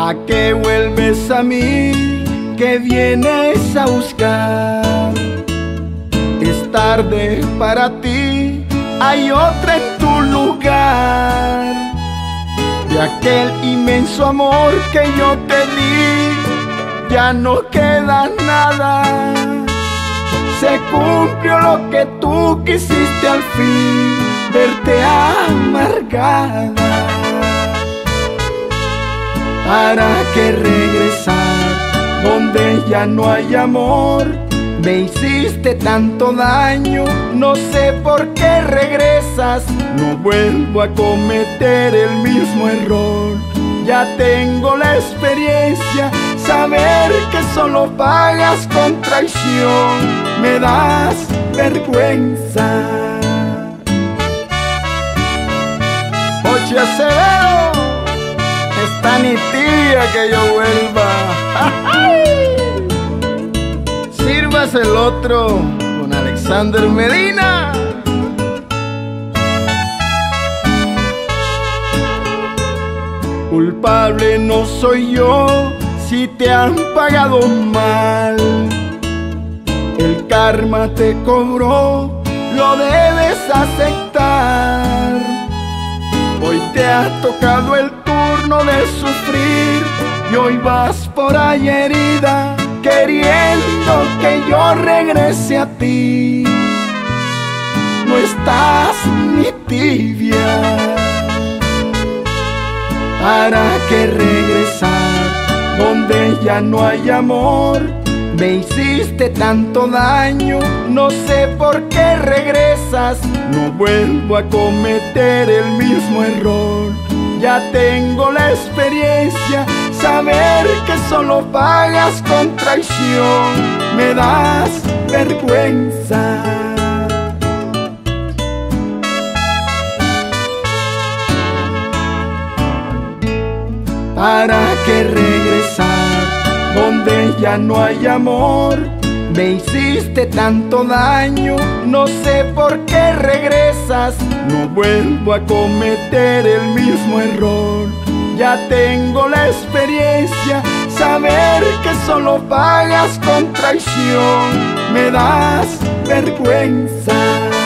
¿A qué vuelves a mí? ¿Qué vienes a buscar? Es tarde para ti, hay otra en tu lugar. De aquel inmenso amor que yo te di, ya no queda nada. Se cumplió lo que tú quisiste al fin, verte amargada. ¿Para qué regresar donde ya no hay amor? Me hiciste tanto daño, no sé por qué regresas. No vuelvo a cometer el mismo error. Ya tengo la experiencia, saber que solo pagas con traición. Me das vergüenza. Ni tía que yo vuelva. Sirvas el otro con Alexander Medina. Culpable no soy yo si te han pagado mal. El karma te cobró, lo debes aceptar. Hoy te ha tocado el turno de sufrir y hoy vas por ahí herida, queriendo que yo regrese a ti. No estás ni tibia. ¿Para qué regresar donde ya no hay amor? Me hiciste tanto daño, no sé por qué regresas. No vuelvo a cometer el mismo error. Ya tengo la experiencia, saber que solo pagas con traición. Me das vergüenza. ¿Para qué regresar donde ya no hay amor? Me hiciste tanto daño, no sé por qué regresas. No vuelvo a cometer el mismo error. Ya tengo la experiencia, saber que solo pagas con traición. Me das vergüenza.